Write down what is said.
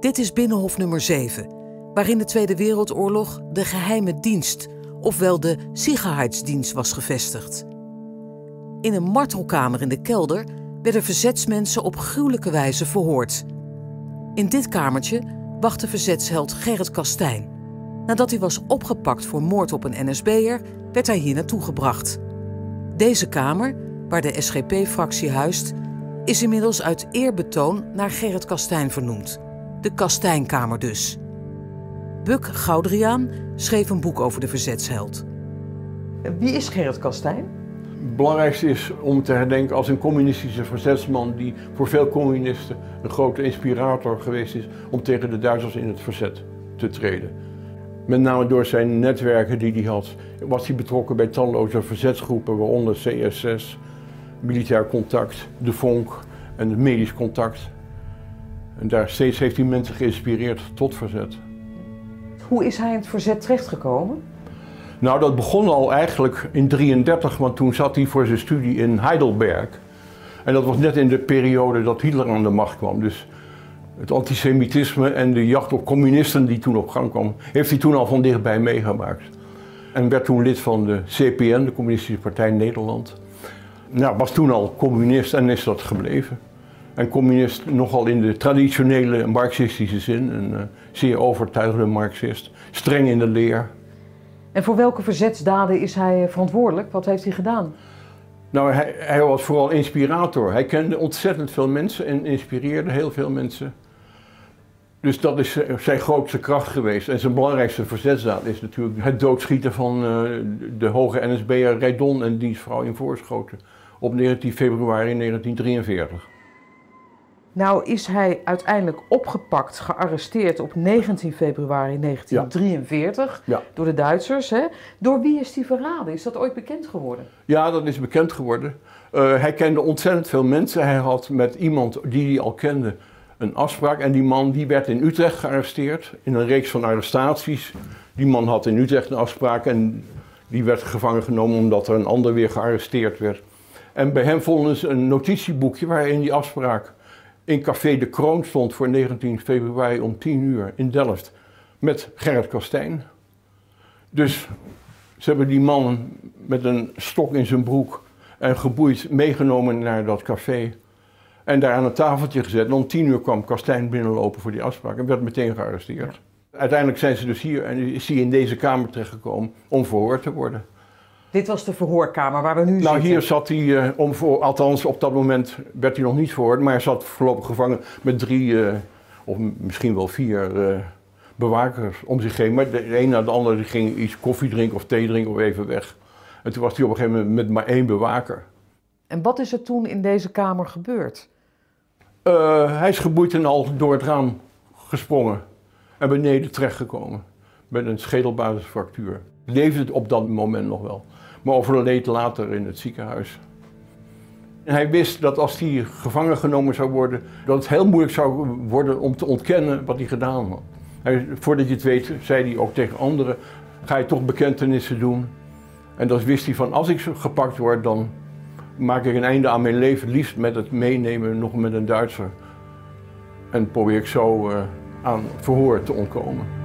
Dit is Binnenhof nummer 7, waarin de Tweede Wereldoorlog de geheime dienst, ofwel de Sicherheidsdienst, was gevestigd. In een martelkamer in de kelder werden verzetsmensen op gruwelijke wijze verhoord. In dit kamertje wachtte verzetsheld Gerrit Kastijn. Nadat hij was opgepakt voor moord op een NSB'er, werd hij hier naartoe gebracht. Deze kamer, waar de SGP-fractie huist, is inmiddels uit eerbetoon naar Gerrit Kastijn vernoemd. De Kastijnkamer dus. Buk Goudriaan schreef een boek over de verzetsheld. Wie is Gerrit Kastijn? Het belangrijkste is om te herdenken als een communistische verzetsman die voor veel communisten een grote inspirator geweest is om tegen de Duitsers in het verzet te treden. Met name door zijn netwerken die hij had, was hij betrokken bij talloze verzetsgroepen, waaronder CSS, Militair Contact, De Vonk en het Medisch Contact. En daar steeds heeft hij mensen geïnspireerd tot verzet. Hoe is hij in het verzet terechtgekomen? Nou, dat begon al eigenlijk in 1933, want toen zat hij voor zijn studie in Heidelberg. En dat was net in de periode dat Hitler aan de macht kwam. Dus het antisemitisme en de jacht op communisten die toen op gang kwam, heeft hij toen al van dichtbij meegemaakt. En werd toen lid van de CPN, de Communistische Partij Nederland. Nou, was toen al communist en is dat gebleven. En communist nogal in de traditionele marxistische zin, een uh, zeer overtuigende marxist, streng in de leer. En voor welke verzetsdaden is hij verantwoordelijk? Wat heeft hij gedaan? Nou, hij, hij, was vooral inspirator. Hij kende ontzettend veel mensen en inspireerde heel veel mensen. Dus dat is zijn grootste kracht geweest. En zijn belangrijkste verzetsdaad is natuurlijk het doodschieten van uh, de hoge NSB'er Reydon en diens vrouw in Voorschoten op 19 februari 1943. Nou is hij uiteindelijk opgepakt, gearresteerd op 19 februari 1943 Ja. door de Duitsers. Hè? Door wie is hij verraden? Is dat ooit bekend geworden? Ja, dat is bekend geworden. Uh, hij kende ontzettend veel mensen. Hij had met iemand die hij al kende een afspraak. En die man die werd in Utrecht gearresteerd in een reeks van arrestaties. Die man had in Utrecht een afspraak en die werd gevangen genomen omdat er een ander weer gearresteerd werd. En bij hem vonden ze een notitieboekje waarin die afspraak in Café de Kroon stond voor 19 februari om 10 uur in Delft met Gerrit Kastijn. Dus ze hebben die man met een stok in zijn broek en geboeid meegenomen naar dat café. En daar aan een tafeltje gezet. En om 10 uur kwam Kastijn binnenlopen voor die afspraak en werd meteen gearresteerd. Uiteindelijk zijn ze dus hier en is hij in deze kamer terechtgekomen om verhoord te worden. Dit was de verhoorkamer waar we nu nou, zitten. hier zat hij, uh, om voor, althans op dat moment werd hij nog niet verhoord, maar hij zat voorlopig gevangen met drie uh, of misschien wel vier uh, bewakers om zich heen. Maar de een na de andere die ging iets koffie drinken of thee drinken of even weg. En toen was hij op een gegeven moment met maar één bewaker. En wat is er toen in deze kamer gebeurd? Hij is geboeid en al door het raam gesprongen en beneden terechtgekomen met een schedelbasisfractuur. Leefde het op dat moment nog wel, maar overleed later in het ziekenhuis. En hij wist dat als hij gevangen genomen zou worden, dat het heel moeilijk zou worden om te ontkennen wat hij gedaan had. Hij, voordat je het weet, zei hij ook tegen anderen, ga je toch bekentenissen doen. En dan wist hij van, als ik gepakt word, dan maak ik een einde aan mijn leven, liefst met het meenemen nog met een Duitser. En probeer ik zo uh, aan verhoor te ontkomen.